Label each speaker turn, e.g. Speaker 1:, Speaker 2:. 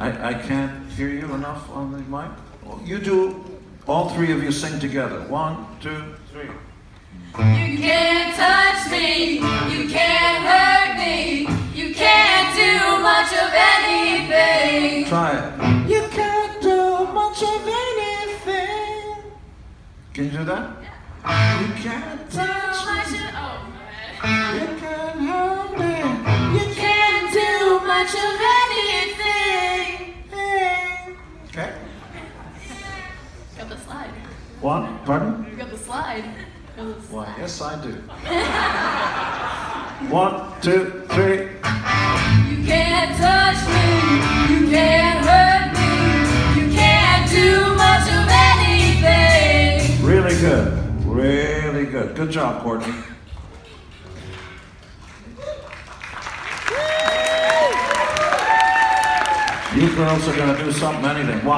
Speaker 1: I, I can't hear you enough on the mic. You do, all three of you sing together. One, two, three.
Speaker 2: You can't touch me. You can't hurt me. You can't do much of anything.
Speaker 1: Try it. You can't do much of anything. Can you do that? You can't
Speaker 2: Do
Speaker 1: touch me.
Speaker 2: much of, oh,
Speaker 1: You can't hurt me.
Speaker 2: You can't do much of anything.
Speaker 1: Okay.
Speaker 2: Got the slide.
Speaker 1: One, pardon?
Speaker 2: You got the slide. Got the
Speaker 1: Why,
Speaker 2: slide.
Speaker 1: yes, I do. One, two, three. Really good. Good job, Courtney. You girls are going to do something, anything. Watch.